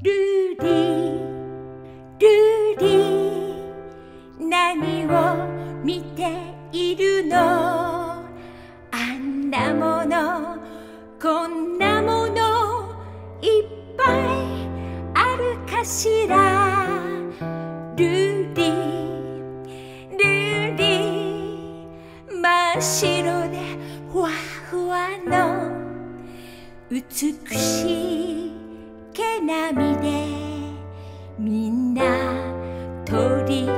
ルーディルーディ何を見ているの？あんなものこんなものいっぱいあるかしら？ Luly Luly真っ白でふわふわの美しい毛並みでみんな虜の